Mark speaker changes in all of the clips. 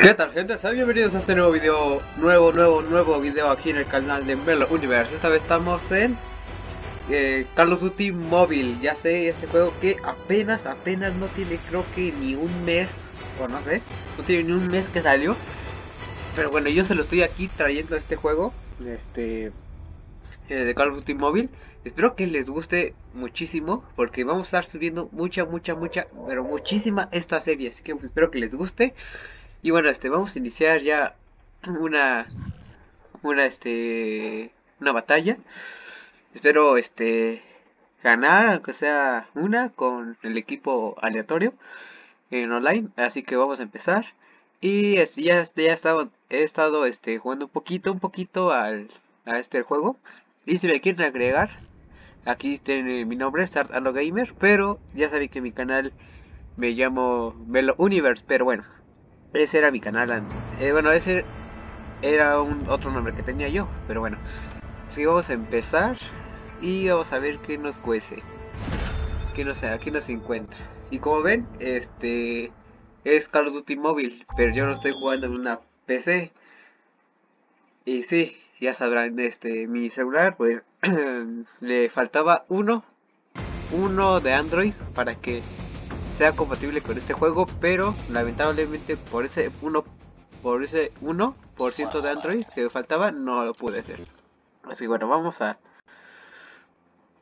Speaker 1: ¿Qué tal gente? Sean bienvenidos a este nuevo video, nuevo, nuevo, nuevo video aquí en el canal de Melo Universe. Esta vez estamos en eh, Call of Duty Mobile, ya sé, este juego que apenas, apenas no tiene creo que ni un mes, o no sé, no tiene ni un mes que salió. Pero bueno, yo se lo estoy aquí trayendo a este juego, este, eh, de Call of Duty Mobile. Espero que les guste muchísimo porque vamos a estar subiendo mucha, mucha, mucha, pero muchísima esta serie. Así que espero que les guste y bueno, este, vamos a iniciar ya una, una, este, una batalla. Espero, este, ganar, aunque sea una, con el equipo aleatorio en online. Así que vamos a empezar. Y este, ya, ya estaba, he estado, este, jugando un poquito, un poquito al, a este juego. Y si me quieren agregar, aquí tiene mi nombre, Start Gamer. Pero ya saben que mi canal me llamo Melo Universe. Pero bueno, ese era mi canal. Eh, bueno, ese era un otro nombre que tenía yo. Pero bueno. Así vamos a empezar. Y vamos a ver qué nos cuece. Qué nos, aquí nos encuentra. Y como ven, este es Call of Duty móvil. Pero yo no estoy jugando en una PC. Y sí, ya sabrán, este mi celular pues le faltaba uno. Uno de Android para que sea compatible con este juego, pero lamentablemente por ese 1 por ese 1% de Android que faltaba no lo pude hacer. Así que bueno, vamos a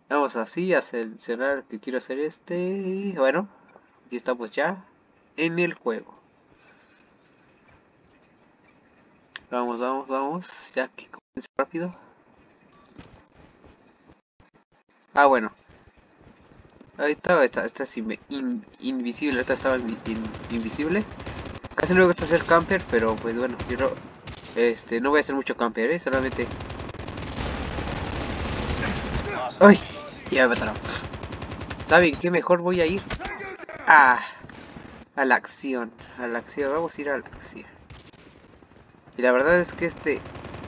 Speaker 1: vamos así a seleccionar que quiero hacer este, bueno, aquí estamos ya en el juego. Vamos, vamos, vamos, ya que comienza rápido. Ah, bueno, Ahí está, esta, esta es invisible, esta estaba invisible. Casi no me gusta hacer camper, pero pues bueno, quiero... Este, no voy a hacer mucho camper, ¿eh? Solamente... ¡Ay! Ya me mataron. ¿Saben qué mejor voy a ir? Ah, a la acción, a la acción, vamos a ir a la acción. Y la verdad es que este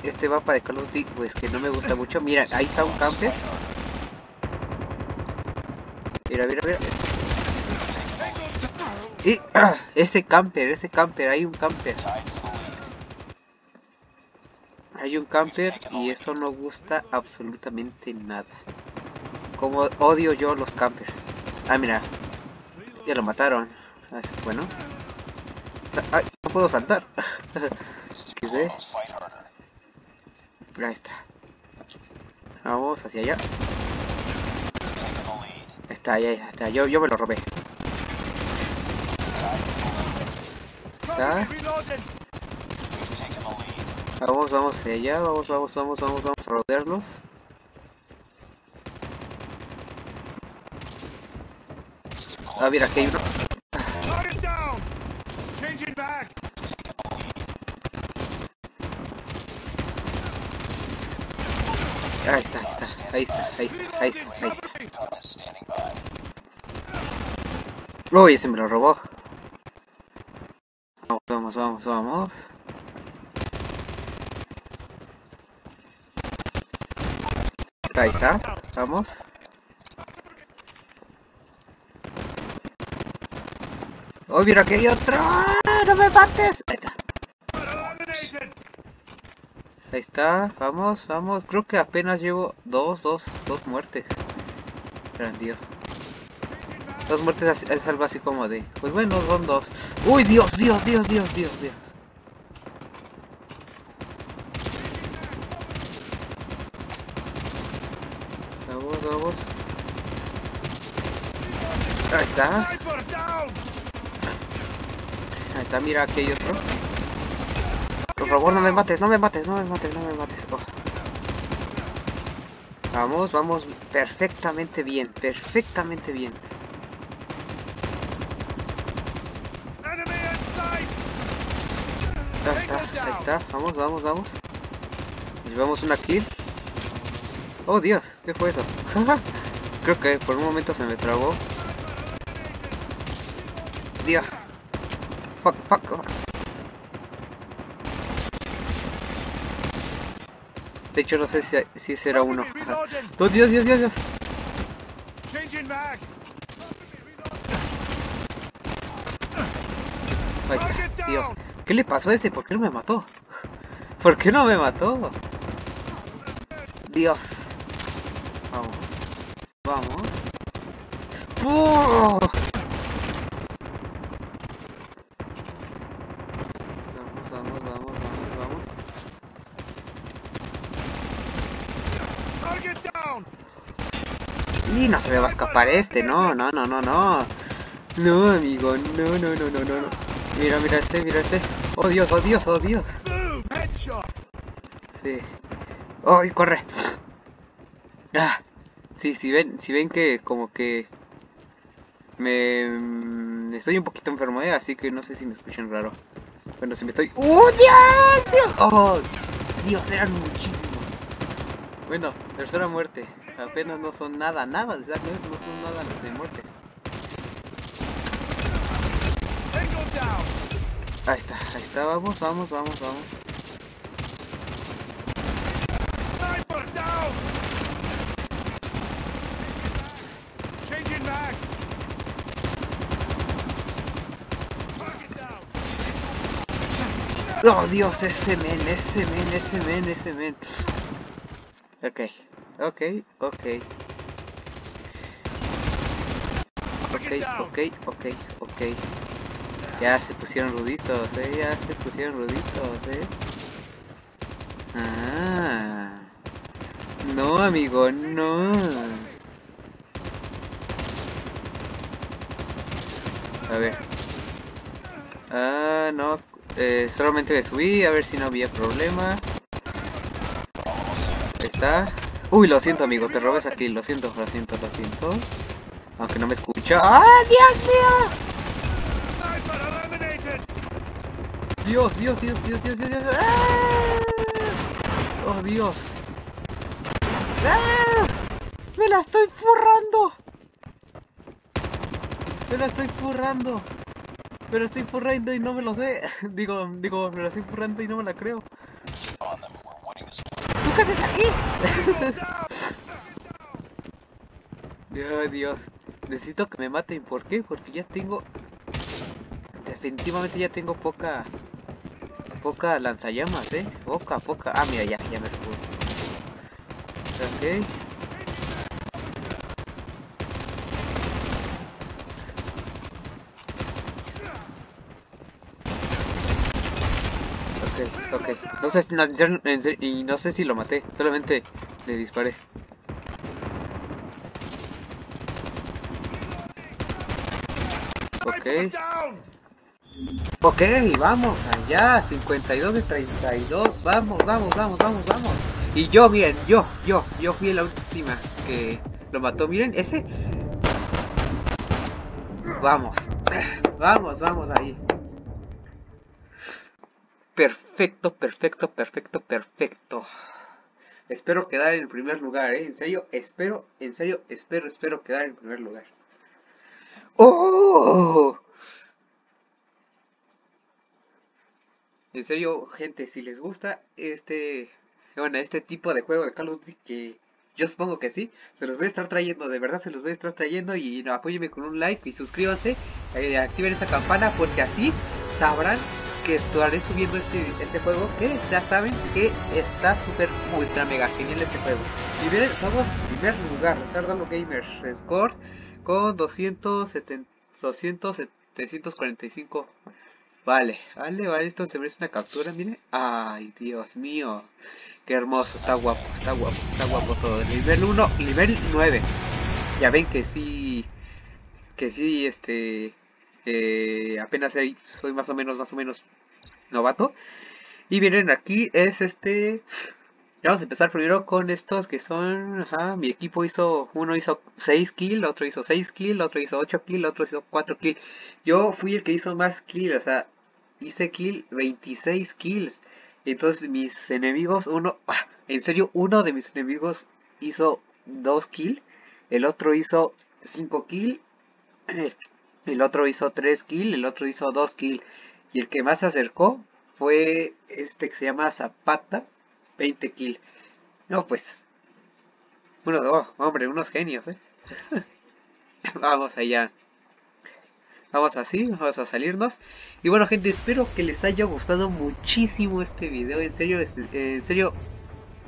Speaker 1: este mapa de Call of Duty, pues que no me gusta mucho. Mira, ahí está un camper. Mira, mira, mira. Y ah, ese camper, ese camper, hay un camper. Hay un camper y eso no gusta absolutamente nada. Como odio yo los campers. Ah, mira. Ya lo mataron. Ah, bueno. Ay, no puedo saltar. ¿Qué? Ahí está. Vamos hacia allá está, ya, está. Yo, yo me lo robé. Está. Vamos, vamos allá. Vamos, vamos, vamos, vamos, vamos a rodearlos. Ah, mira, aquí hay uno. Ahí está, ahí está, ahí está, ahí está, ahí está, ahí está. Uy, ese me lo robó. Vamos, vamos, vamos, vamos. Ahí está, vamos. ¡Oh, mira que hay otro! ¡No me mates! Ahí está. Ahí está, vamos, vamos. Creo que apenas llevo dos, dos, dos muertes. Grandioso. Dos muertes es algo así como de... Pues bueno, son dos. ¡Uy, Dios, Dios, Dios, Dios, Dios, Dios! Vamos, vamos. Ahí está. Ahí está, mira, aquí hay otro. Por favor, no me mates, no me mates, no me mates, no me mates. Oh. Vamos, vamos perfectamente bien, perfectamente bien. Ahí está, vamos, vamos, vamos. Llevamos una kill. Oh Dios, ¿qué fue eso? Creo que por un momento se me trabó. Dios. Fuck, fuck, fuck. De hecho no sé si, si ese era uno. Oh, Dios, Dios, Dios, Dios. Ahí está, Dios. ¿Qué le pasó a ese? ¿Por qué no me mató? ¿Por qué no me mató? Dios. Vamos. Vamos. ¡Oh! Vamos, vamos, vamos, vamos, vamos. Y no se me va a escapar este, no, no, no, no, no. No, amigo, no, no, no, no, no. no. Mira, mira este, mira este. Oh Dios, oh Dios, oh Dios. Sí. ¡Ay, corre! Ah. Sí, si ven, si ven que como que me mm, estoy un poquito enfermo, ¿eh? así que no sé si me escuchan raro. Bueno, si me estoy... ¡Oh, Dios! Dios! ¡Oh! Dios, eran muchísimos. Bueno, tercera muerte. Apenas no son nada, nada. O sea, no, no son nada los de muertes. Ahí está, ahí está, vamos, vamos, vamos, vamos. Oh Dios, ese men, ese men, ese men, ese men. Ok, ok, ok. Ok, ok, ok, ok. Ya se pusieron ruditos, eh, ya se pusieron ruditos, eh. Ah. No, amigo, no. A ver. Ah, no. Eh, solamente me subí a ver si no había problema. Ahí está. Uy, lo siento, amigo, te robes aquí. Lo siento, lo siento, lo siento. Aunque no me escucha. ¡Ah, Dios mío! Dios, Dios, Dios, Dios, Dios, Dios, Dios. ¡Ah! Oh, Dios. ¡Ah! ¡Me la estoy furrando! ¡Me la estoy furrando! Me la estoy furrando y no me lo sé. digo, digo, me la estoy furrando y no me la creo. ¿Tú qué haces aquí? Dios, Dios. Necesito que me maten. ¿Por qué? Porque ya tengo... Definitivamente ya tengo poca... Poca lanzallamas, ¿eh? Poca, poca. Ah, mira, ya, ya me recuerdo. Ok. Ok, ok. No sé, no, en y no sé si lo maté. Solamente le disparé. Ok. Ok, vamos allá, 52 de 32, vamos, vamos, vamos, vamos, vamos. Y yo, miren, yo, yo, yo fui la última que lo mató, miren, ese. Vamos, vamos, vamos ahí. Perfecto, perfecto, perfecto, perfecto. Espero quedar en primer lugar, ¿eh? En serio, espero, en serio, espero, espero quedar en primer lugar. ¡Oh! En serio, gente, si les gusta este, bueno, este tipo de juego de Call of Duty que yo supongo que sí, se los voy a estar trayendo, de verdad se los voy a estar trayendo y no, apóyenme con un like y suscríbanse, eh, activen esa campana porque así sabrán que estaré subiendo este, este juego que ya saben que está súper ultra mega genial este juego. Y miren, somos primer lugar, Sardalo Gamers Score con 270, 200, 745 Vale, vale, vale, esto se merece una captura, miren. Ay, Dios mío. Qué hermoso, está guapo, está guapo, está guapo todo. Nivel 1, nivel 9. Ya ven que sí, que sí, este, eh, apenas soy, soy más o menos, más o menos novato. Y miren, aquí es este... Vamos a empezar primero con estos que son... Ajá, mi equipo hizo... Uno hizo 6 kills, otro hizo 6 kills, otro hizo 8 kills, otro hizo 4 kills. Yo fui el que hizo más kills, o sea, hice kill 26 kills. Entonces mis enemigos, uno, ah, en serio, uno de mis enemigos hizo 2 kills, el otro hizo 5 kills, el otro hizo 3 kills, el otro hizo 2 kills. Y el que más se acercó fue este que se llama Zapata, 20 kills. No, pues, uno, oh, hombre, unos genios, ¿eh? Vamos allá. Vamos así, vamos a salirnos. Y bueno gente, espero que les haya gustado muchísimo este video. En serio, en serio,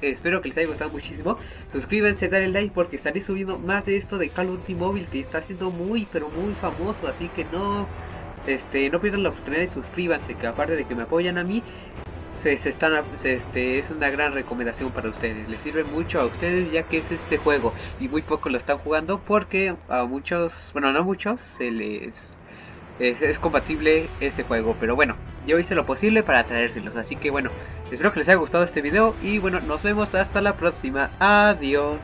Speaker 1: espero que les haya gustado muchísimo. Suscríbanse, dale like porque estaré subiendo más de esto de Call of Duty Mobile que está siendo muy pero muy famoso. Así que no, este, no pierdan la oportunidad de suscríbanse, que aparte de que me apoyan a mí, se, están, este, es una gran recomendación para ustedes. Les sirve mucho a ustedes ya que es este juego y muy poco lo están jugando porque a muchos, bueno no muchos, se les es, compatible este juego. Pero bueno, yo hice lo posible para traérselos. Así que bueno, espero que les haya gustado este video. Y bueno, nos vemos hasta la próxima. Adiós.